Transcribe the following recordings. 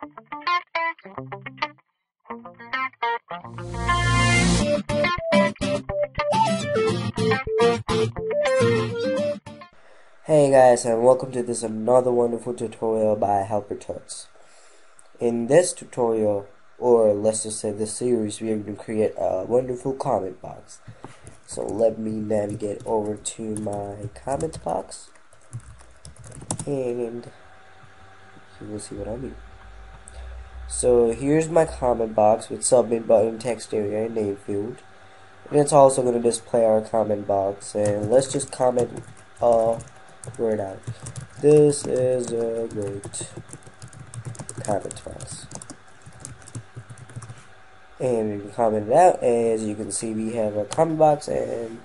Hey guys and welcome to this another wonderful tutorial by Helper Tuts. In this tutorial, or let's just say this series, we are going to create a wonderful comment box. So let me navigate over to my comment box and you will see what I mean. So here's my comment box with submit button, text area, and name field. And it's also going to display our comment box and let's just comment uh word out. This is a great comment box. And we can comment it out as you can see we have a comment box and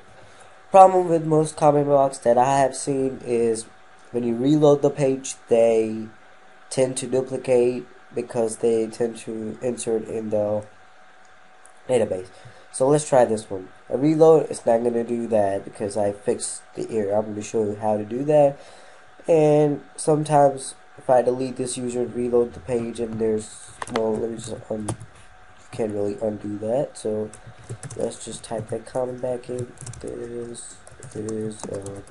problem with most comment box that I have seen is when you reload the page they tend to duplicate because they tend to insert in the database. So let's try this one. A reload is not going to do that because I fixed the error. I'm going to show you how to do that. And sometimes if I delete this user and reload the page and there's, well, let me just, un can't really undo that. So let's just type that comment back in. This is a uh,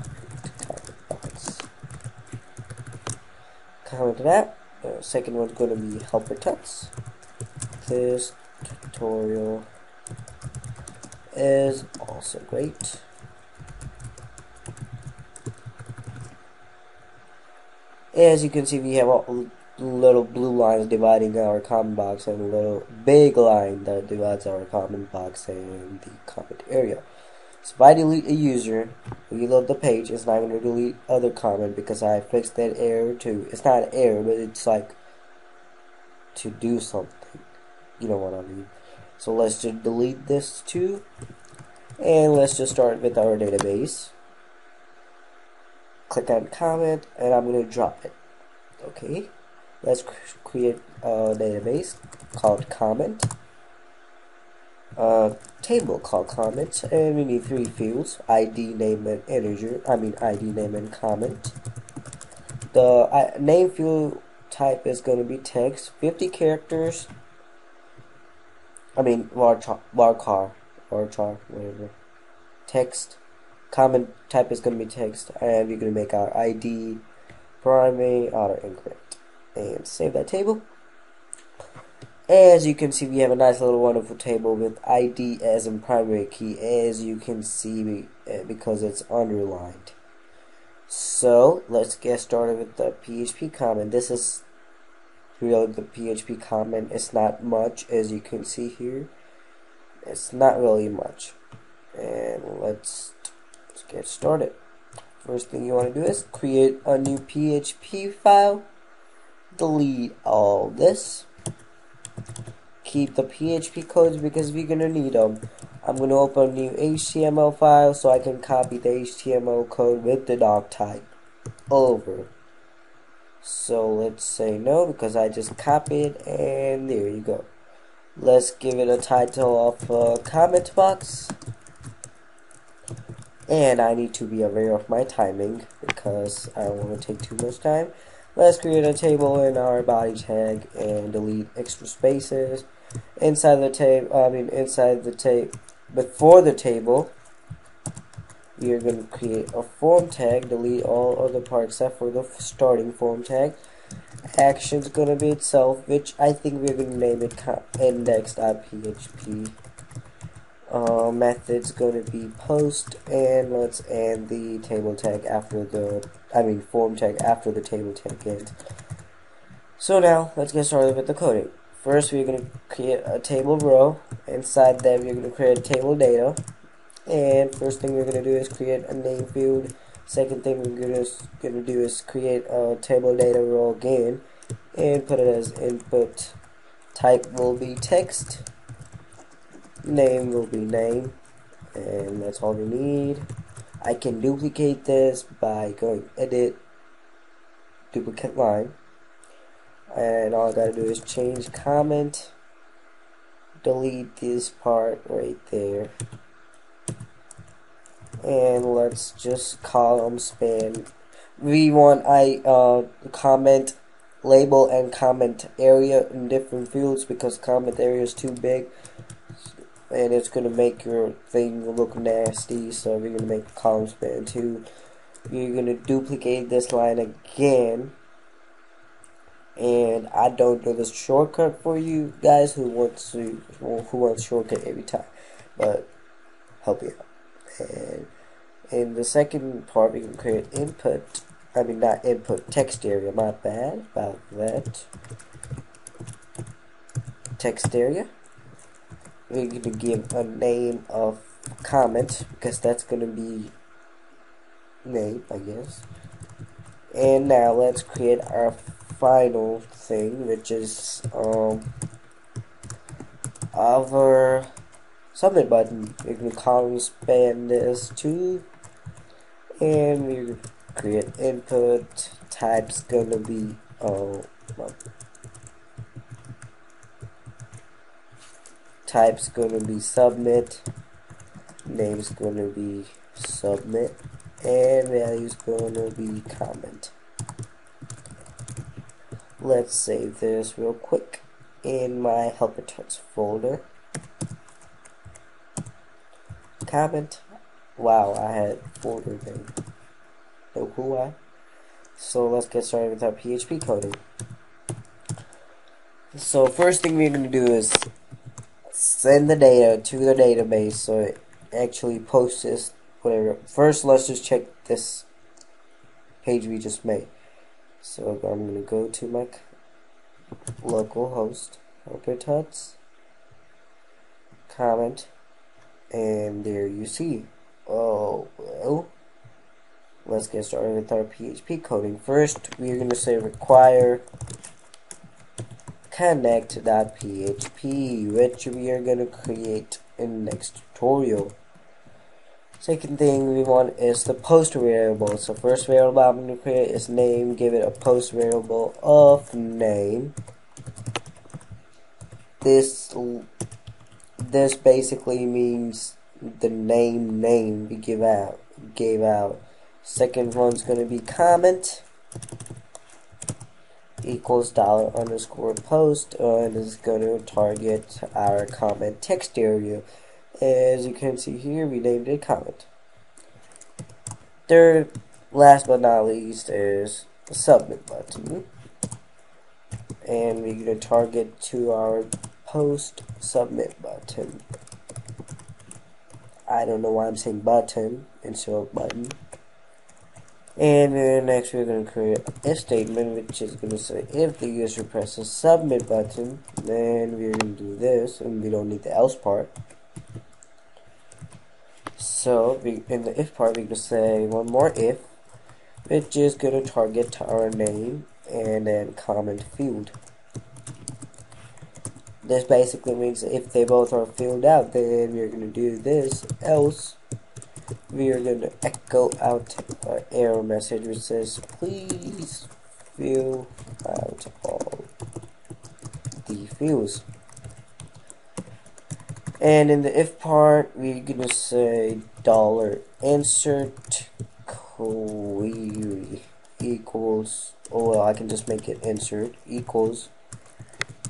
comment box. Comment that. The second one's going to be helper tuts This tutorial is also great. As you can see, we have little blue lines dividing our comment box and a little big line that divides our comment box and the comment area. So if I delete a user, reload the page, it's not going to delete other comment because I fixed that error too. It's not an error, but it's like to do something. You know what I mean. So let's just delete this too. And let's just start with our database. Click on comment and I'm going to drop it. Okay. Let's create a database called comment. A table called comment and we need three fields ID, name, and integer. I mean ID, name, and comment. The uh, name field type is going to be text, 50 characters, I mean varchar, varchar, varchar, whatever. Text. Comment type is going to be text, and we're going to make our ID primary auto increment, and save that table. As you can see, we have a nice little wonderful table with ID as in primary key, as you can see uh, because it's underlined. So let's get started with the PHP comment. This is really the PHP comment. It's not much as you can see here. It's not really much. And let's, let's get started. First thing you want to do is create a new PHP file. Delete all this keep the PHP codes because we're gonna need them I'm gonna open a new HTML file so I can copy the HTML code with the doc type over so let's say no because I just copied and there you go. Let's give it a title of comment box. And I need to be aware of my timing because I don't want to take too much time. Let's create a table in our body tag and delete extra spaces. Inside the table, I mean inside the table, before the table, we are going to create a form tag, delete all other parts except for the starting form tag. Action's going to be itself, which I think we're going to name it index.php. Uh, method's going to be post, and let's add the table tag after the, I mean form tag after the table tag ends. So now, let's get started with the coding. First, we're going to create a table row. Inside that, we're going to create a table data. And first thing we're going to do is create a name field. Second thing we're going to do is create a table data row again and put it as input type will be text. Name will be name and that's all we need. I can duplicate this by going edit duplicate line and all I gotta do is change comment. Delete this part right there. And let's just column span we want I uh, comment label and comment area in different fields because comment area is too big. And it's to make your thing look nasty so we're to make column span too. You're going to duplicate this line again and I don't know the shortcut for you guys who wants to who wants shortcut every time but help you out. And in the second part we can create input I mean not input text area my bad about that. Text area. We're to give a name of comment because that's to be name I guess. And now let's create our final thing which is um, our submit button we can column span this too. And we create input type's gonna be oh well, type's gonna be submit name's gonna be submit and value's gonna be comment let's save this real quick in my helper tuts folder. Comment. Wow I had folder name no cool why so let's get started with our PHP coding. So first thing we're going to do is send the data to the database so it actually posts this whatever. First let's just check this page we just made so I'm going to go to my local host tuts comment and there you see. Oh well let's get started with our PHP coding. First we're going to say require connect.php which we are going to create in the next tutorial second thing we want is the post variable. So first variable I'm going to create is name give it a post variable of name. This this basically means the name name we give out gave out. Second one's going to be comment equals dollar underscore post and is going to target our comment text area. As you can see here, we named it comment. Third, last but not least, is the submit button. And we're going to target to our post submit button. I don't know why I'm saying button instead of button. And then next we're going to create a statement which is going to say if the user presses submit button then we're going to do this and we don't need the else part. So we, in the if part going to say one more if which is going to target our name and then comment field. This basically means if they both are filled out then we're going to do this else we are going to echo out our error message which says please fill out all the fields and in the if part we're gonna say dollar insert query equals oh well I can just make it insert equals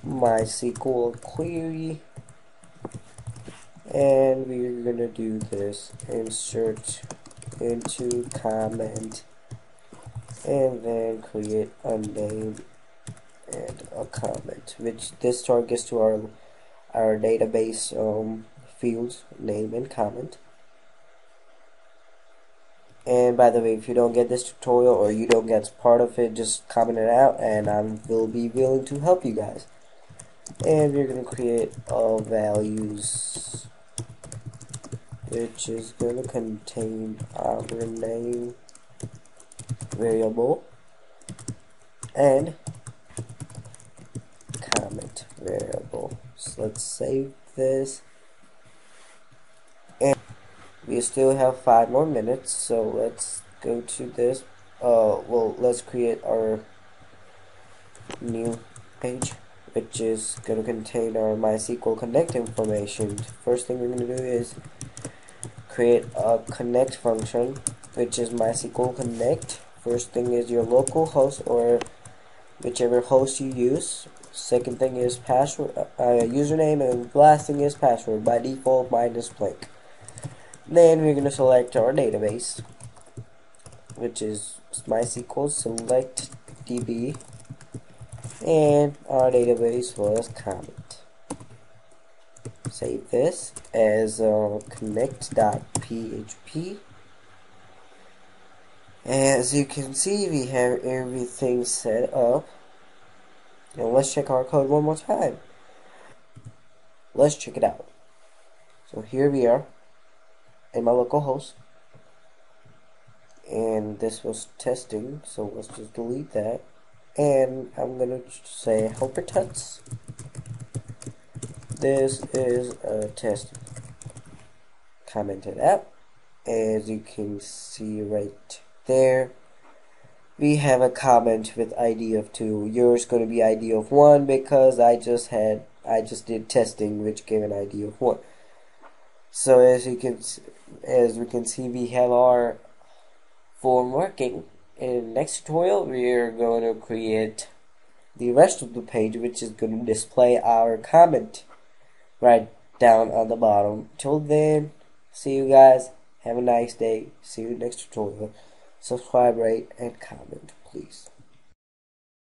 MySQL query. And we're gonna do this insert into comment and then create a name and a comment which this targets to our our database um, fields name and comment. And by the way if you don't get this tutorial or you don't get part of it just comment it out and I will be willing to help you guys. And we're going to create all values which is to contain our name variable and comment variable. So let's save this. And we still have five more minutes, so let's go to this. Uh, well, let's create our new page, which is going to contain our MySQL Connect information. First thing we're going to do is create a connect function which is MySQL connect first thing is your local host or whichever host you use. Second thing is password, uh, username, and last thing is password. By default, mine is blank. Then we're going to select our database, which is MySQL select DB, and our database was comment. Save this as uh, connect.php. As you can see, we have everything set up. And let's check our code one more time. Let's check it out. So here we are in my local host. And this was testing, so let's just delete that. And I'm gonna say helper tuts. This is a test commented app. As you can see right there, we have a comment with ID of 2. Yours going to be ID of 1 because I just had, I just did testing which gave an ID of 1. So as you can, as we can see, we have our form working. In next tutorial, we are going to create the rest of the page, which is going to display our comment right down on the bottom. Till then, see you guys. Have a nice day. See you next tutorial subscribe, rate, and comment, please.